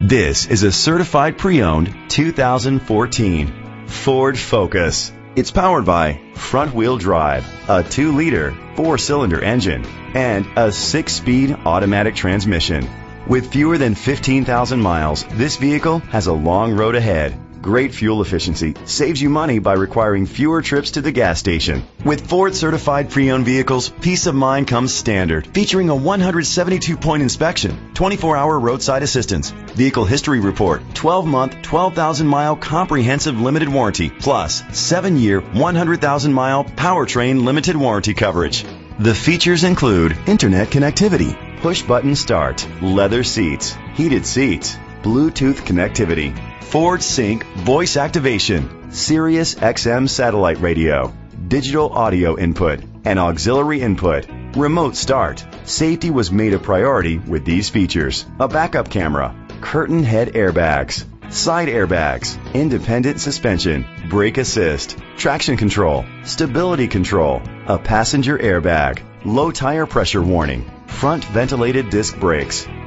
This is a certified pre-owned 2014 Ford Focus. It's powered by front-wheel drive, a 2-liter 4-cylinder engine, and a 6-speed automatic transmission. With fewer than 15,000 miles, this vehicle has a long road ahead. Great fuel efficiency saves you money by requiring fewer trips to the gas station. With Ford certified pre-owned vehicles, peace of mind comes standard, featuring a 172-point inspection, 24-hour roadside assistance, vehicle history report, 12-month, 12,000-mile comprehensive limited warranty, plus 7-year, 100,000-mile powertrain limited warranty coverage. The features include internet connectivity, push button start, leather seats, heated seats, Bluetooth connectivity, Ford Sync voice activation, Sirius XM satellite radio, digital audio input, and auxiliary input, remote start. Safety was made a priority with these features. A backup camera, curtain head airbags, side airbags, independent suspension, brake assist, traction control, stability control, a passenger airbag, low tire pressure warning, front ventilated disc brakes.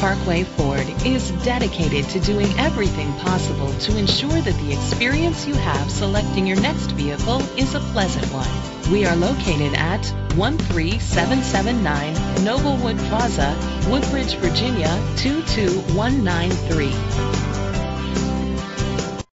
Parkway Ford is dedicated to doing everything possible to ensure that the experience you have selecting your next vehicle is a pleasant one. We are located at 13779 Noblewood Plaza, Woodbridge, Virginia 22193.